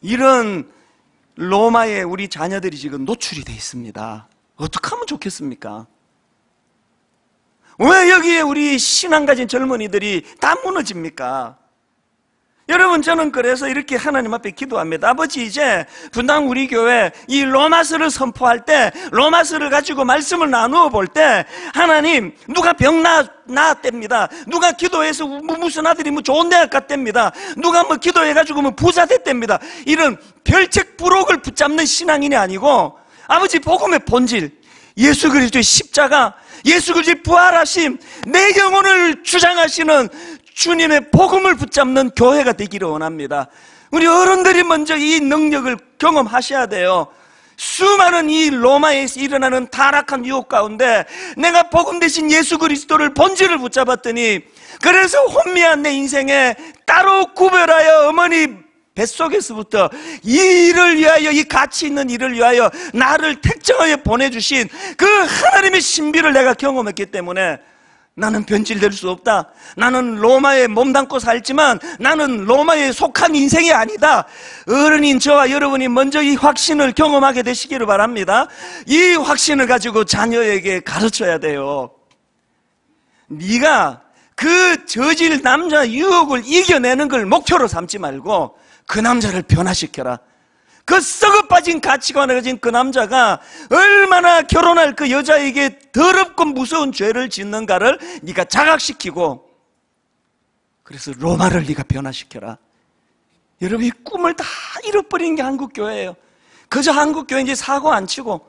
이런 로마에 우리 자녀들이 지금 노출이 돼 있습니다. 어떻게 하면 좋겠습니까? 왜 여기에 우리 신앙 가진 젊은이들이 다 무너집니까? 여러분 저는 그래서 이렇게 하나님 앞에 기도합니다. 아버지 이제 분당 우리 교회 이 로마서를 선포할 때 로마서를 가지고 말씀을 나누어 볼 때 하나님 누가 병나 나았답니다. 누가 기도해서 뭐 무슨 아들이 뭐 좋은 대학 갔답니다. 누가 뭐 기도해가지고 뭐 부자 됐답니다. 이런 별책 부록을 붙잡는 신앙인이 아니고 아버지 복음의 본질 예수 그리스도의 십자가 예수 그리스도의 부활하심 내 영혼을 주장하시는 주님의 복음을 붙잡는 교회가 되기를 원합니다. 우리 어른들이 먼저 이 능력을 경험하셔야 돼요. 수많은 이 로마에서 일어나는 타락한 유혹 가운데 내가 복음 대신 예수 그리스도를 본질을 붙잡았더니 그래서 혼미한 내 인생에 따로 구별하여 어머니 뱃속에서부터 이 일을 위하여 이 가치 있는 일을 위하여 나를 택정하여 보내주신 그 하나님의 신비를 내가 경험했기 때문에 나는 변질될 수 없다. 나는 로마에 몸담고 살지만 나는 로마에 속한 인생이 아니다. 어른인 저와 여러분이 먼저 이 확신을 경험하게 되시기를 바랍니다. 이 확신을 가지고 자녀에게 가르쳐야 돼요. 네가 그 저질 남자 유혹을 이겨내는 걸 목표로 삼지 말고 그 남자를 변화시켜라. 그 썩어 빠진 가치관을 가진 그 남자가 얼마나 결혼할 그 여자에게 더럽고 무서운 죄를 짓는가를 네가 자각시키고 그래서 로마를 네가 변화시켜라. 여러분 이 꿈을 다 잃어버린 게 한국 교회예요. 그저 한국 교회 이제 사고 안 치고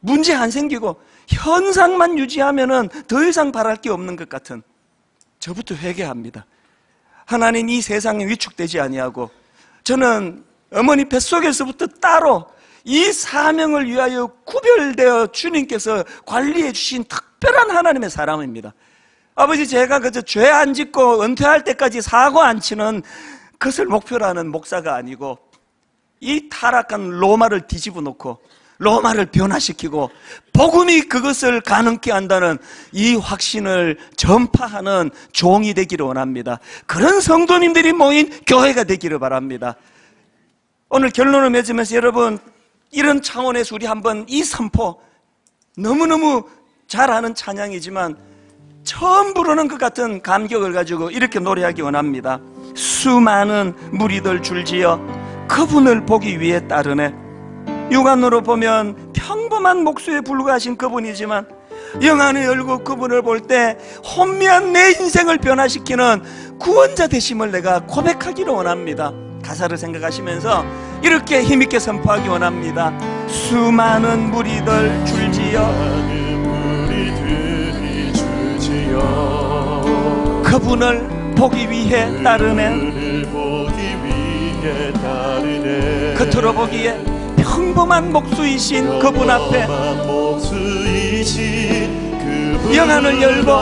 문제 안 생기고 현상만 유지하면은 더 이상 바랄 게 없는 것 같은 저부터 회개합니다. 하나님 이 세상에 위축되지 아니하고 저는 어머니 뱃속에서부터 따로 이 사명을 위하여 구별되어 주님께서 관리해 주신 특별한 하나님의 사람입니다. 아버지 제가 그저 죄 안 짓고 은퇴할 때까지 사고 안 치는 그것을 목표로 하는 목사가 아니고 이 타락한 로마를 뒤집어 놓고 로마를 변화시키고 복음이 그것을 가능케 한다는 이 확신을 전파하는 종이 되기를 원합니다. 그런 성도님들이 모인 교회가 되기를 바랍니다. 오늘 결론을 맺으면서 여러분 이런 차원에서 우리 한번 이 선포 너무너무 잘 아는 찬양이지만 처음 부르는 것 같은 감격을 가지고 이렇게 노래하기 원합니다. 수많은 무리들 줄지어 그분을 보기 위해 따르네. 육안으로 보면 평범한 목소에 불과하신 그분이지만 영안을 열고 그분을 볼 때 혼미한 내 인생을 변화시키는 구원자 되심을 내가 고백하기를 원합니다. 가사를 생각하시면서 이렇게 힘있게 선포하기 원합니다. 수많은 무리들 줄지어 그분을 보기 위해 따르네. 겉으로 보기에 평범한 목수이신 그분 앞에 영안을 열고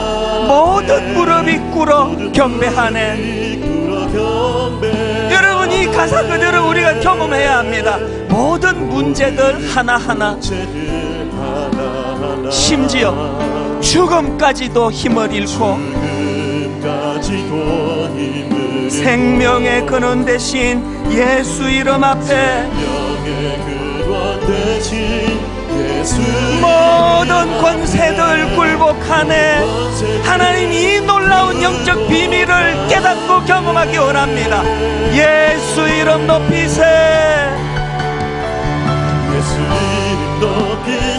모든 무릎이 꿇어 경배하네. 가사 그대로 우리가 경험해야 합니다. 모든 문제들 하나하나 심지어 죽음까지도 힘을 잃고 생명의 근원 대신 예수 이름 앞에 모든 권세들 굴복하네. 하나님 이 놀라운 영적 비밀을 깨닫고 경험하기 원합니다. 예수 이름 높이세.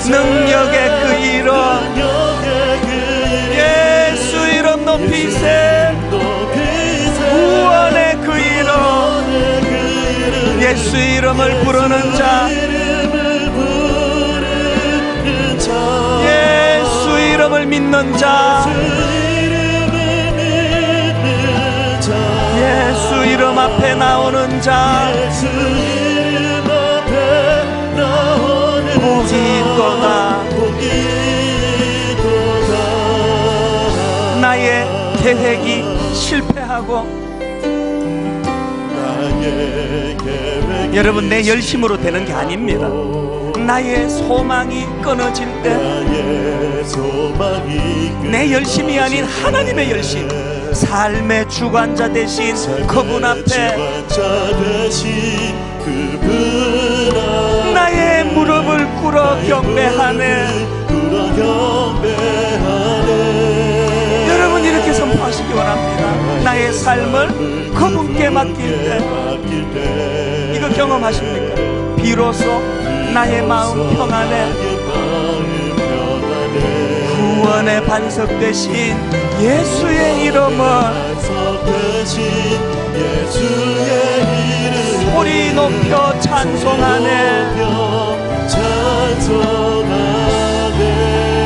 능력의 그 이름.
능력의 그 이름.
예수 이름 높이세. 구원의 그 이름.
그 이름.
예수 이름을 부르는 자 믿는 자. 예수 이름 앞에 나오는 자.
이름 앞에 나오는
복이
자
있도다.
복이 있도다.
나의 계획이 실패하고
나의 계획이
여러분 내 열심으로 되는 게 아닙니다. 나의 소망이 끊어질 때 내 열심이 아닌 하나님의 열심 삶의 주관자 대신 그분 앞에 나의 무릎을 꿇어 경배하네. 여러분 이렇게 선포하시기 원합니다. 나의 삶을 그분께 맡길 때 이거 경험하십니까? 비로소 나의 마음 평안해 구원의 반석 대신 예수의 이름을 소리 높여 찬송하네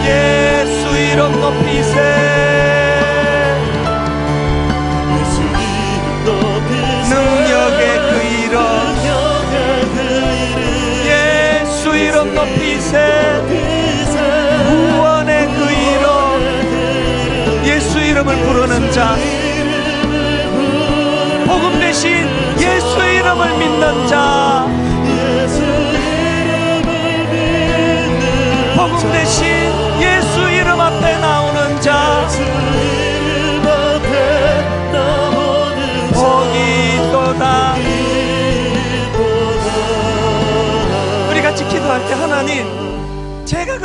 예수 이름 높이세
높이세
구원의 그 이름 예수 이름을 부르는 자 복음 대신 예수 이름을 믿는 자 복음 대신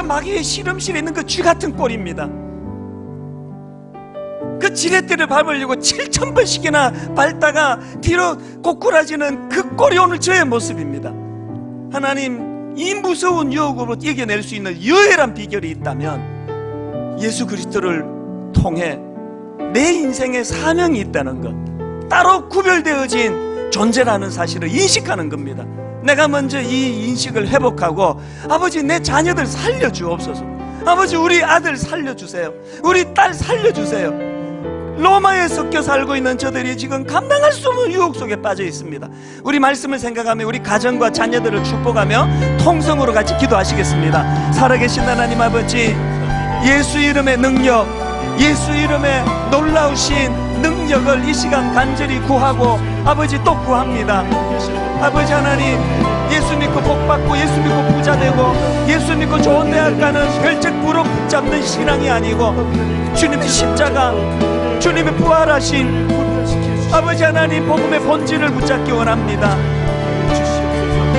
마귀의 실험실에 있는 그 쥐 같은 꼴입니다. 그 지렛대를 밟으려고 7천 번씩이나 밟다가 뒤로 꼬꾸라지는 그 꼴이 오늘 저의 모습입니다.
하나님 이 무서운 유혹으로 이겨낼 수 있는 유일한 비결이 있다면 예수 그리스도를 통해 내 인생에 사명이 있다는 것 따로 구별되어진 존재라는 사실을 인식하는 겁니다 내가 먼저 이 인식을 회복하고 아버지 내 자녀들 살려주옵소서 아버지 우리 아들 살려주세요 우리 딸 살려주세요 로마에 섞여 살고 있는 저들이 지금 감당할 수 없는 유혹 속에 빠져 있습니다. 우리 말씀을 생각하며 우리 가정과 자녀들을 축복하며 통성으로 같이 기도하시겠습니다. 살아계신 하나님 아버지, 예수 이름의 능력, 예수 이름의 놀라우신 능력을 이 시간 간절히 구하고 아버지 또 구합니다. 아버지 하나님, 예수 믿고 복 받고 예수 믿고 부자 되고 예수 믿고 좋은 대학 가는 별책 부록 붙잡는 신앙이 아니고 주님의 십자가 주님의 부활하신 아버지 하나님 복음의 본질을 붙잡기 원합니다.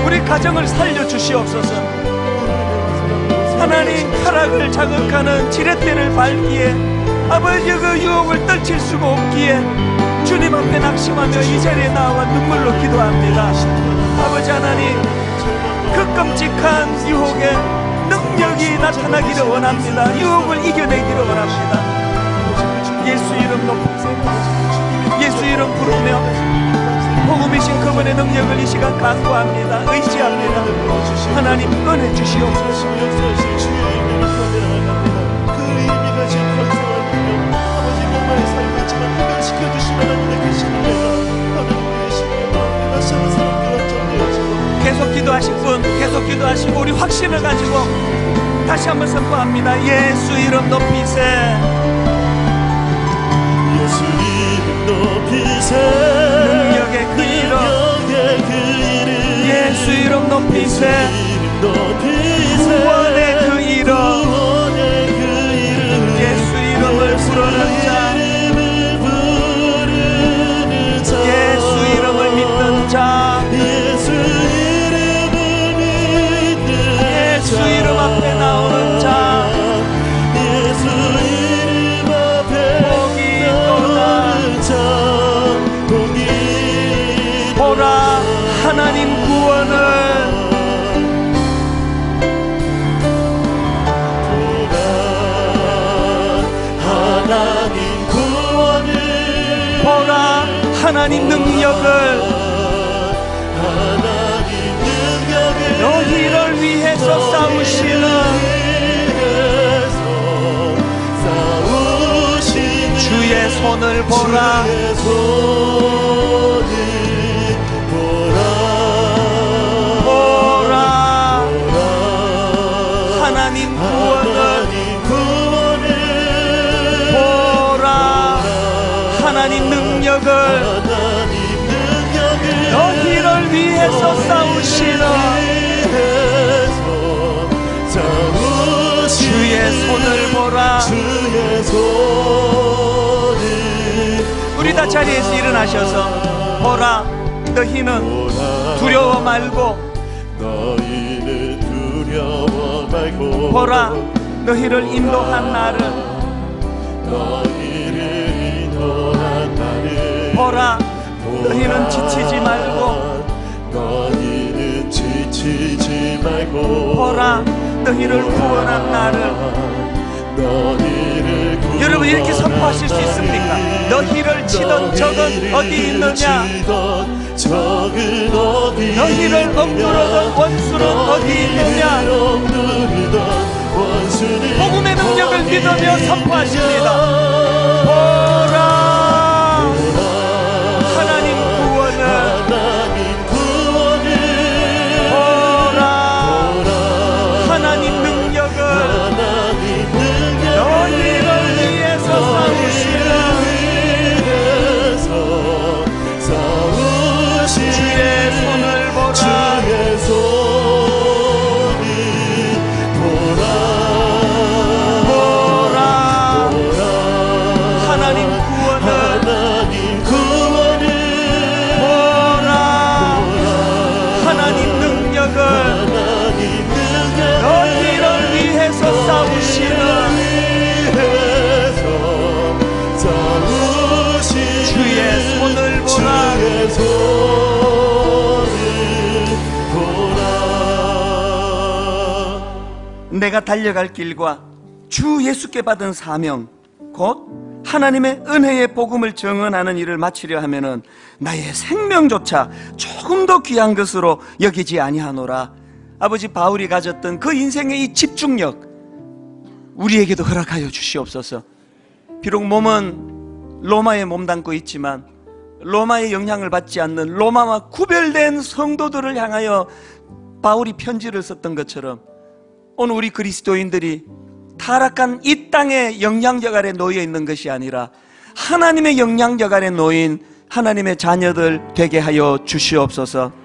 우리 가정을 살려 주시옵소서. 하나님 타락을 자극하는 지렛대를 밟기에 아버지 그 유혹을 떨칠 수가 없기에 주님 앞에 낙심하며 이 자리에 나와 눈물로 기도합니다. 아버지 하나님 그 끔찍한 유혹에 능력이 나타나기를 원합니다. 유혹을 이겨내기를 원합니다. 예수 이름 높이세요. 예수 이름 부르며 복음이신 그분의 능력을 이 시간 간구합니다. 의지합니다. 하나님 은혜 주시옵소서.
역사하신 주의 이름을 고백합니다. 그 의미가 지금 해결시켜 하나님의 하나님
계속 기도하실 분 계속 기도하시고 우리 확신을 가지고 다시 한번 선포합니다. 예수 이름 높이세.
예수 이름 높이세
능력의 그 이름.
능력의 그 이름
예수 이름 높이세. 구원의 그 이름.
구원의 그 이름
예수 이름을 부르는 하나님 능력을 너희를 위해서 싸우시는 주의 손을 보라 우리 다 자리에서 일어나셔서 보라 너희는 두려워 말고.
너희는 두려워 말고.
보라 너희를 인도한 나를 보라 너희는 지치지 말고.
너희는 지치지 말고.
보라 너희를 구원한 나를 여러분 이렇게 선포하실 수 있습니까? 너희를 치던 적은 어디 있느냐? 너희를? 억누르던 원수는 어디 있느냐? 복음의 능력을 믿으며? 선포하십니다.
내가 달려갈 길과 주 예수께 받은 사명 곧 하나님의 은혜의 복음을 정언하는 일을 마치려 하면은 나의 생명조차 조금 더 귀한 것으로 여기지 아니하노라. 아버지 바울이 가졌던 그 인생의 이 집중력 우리에게도 허락하여 주시옵소서. 비록 몸은 로마에 몸담고 있지만 로마의 영향을 받지 않는 로마와 구별된 성도들을 향하여 바울이 편지를 썼던 것처럼 오늘 우리 그리스도인들이 타락한 이 땅의 영향력 아래 놓여 있는 것이 아니라 하나님의 영향력 아래 놓인 하나님의 자녀들 되게 하여 주시옵소서.